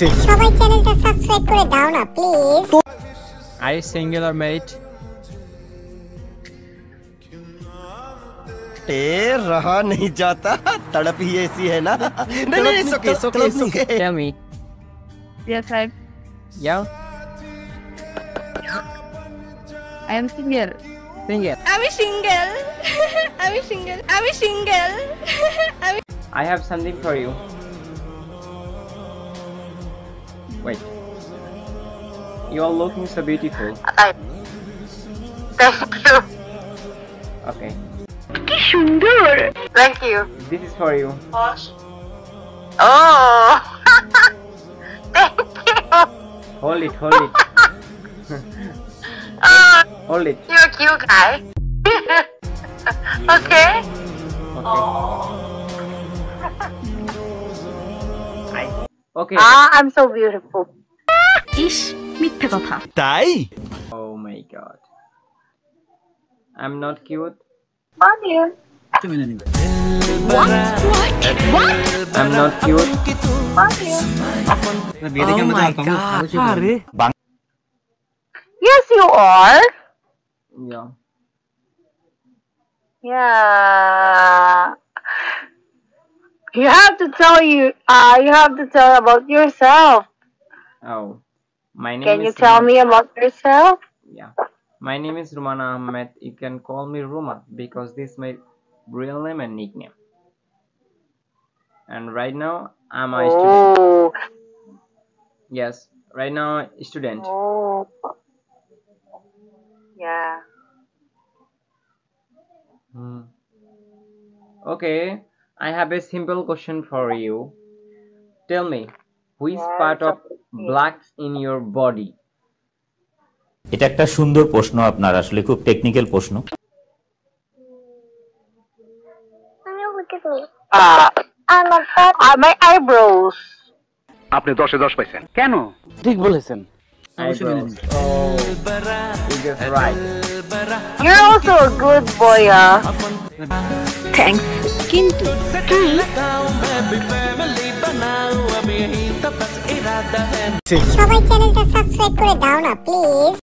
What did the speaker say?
সবাই চ্যানেলটা সাবস্ক্রাইব করে দাও না please Are you single or married? ए रहा नहीं जाता तड़प ही ऐसी है ना नहीं नहीं it's okay, it's okay, it's okay. Tell me. Yes, I, Yeah? I am single. Single. আমি সিঙ্গেল আমি সিঙ্গেল আমি সিঙ্গেল আমি I have something for you. Wait. You are looking so beautiful. Thank you. Okay. Thank you. This is for you. Oh. Thank you. Hold it, hold it. Oh, Hold it. you're a cute guy. okay. Okay. I, okay. Ah, I'm so beautiful. ইস মিথ্যে কথা তাই Oh my god. I'm not cute. Love you. I'm not cute. Love you. Yes, you are. Yeah. Yeah. You have to tell you. Uh, you have to tell about yourself. Oh. My name Can is you tell me about yourself? Yeah. My name is Ruman Ahmed. You can call me Ruma because this is my real name and nickname. And right now I'm a student. Oh. Yes. Right now student. Oh. Yeah. Hmm. Okay. I have a simple question for you. Tell me, which part of okay. black in your body? এটা একটা সুন্দর প্রশ্ন আপনার আসলে খুব technical প্রশ্ন Uh, I'm a fat. Uh, my eyebrows. আপনি দশে দশ পাইছেন কেন. Oh, just right. You're also a good boy. Uh. Thanks. কিন্তু সবাই চ্যানেলটা সাবস্ক্রাইব করে দাও না প্লিজ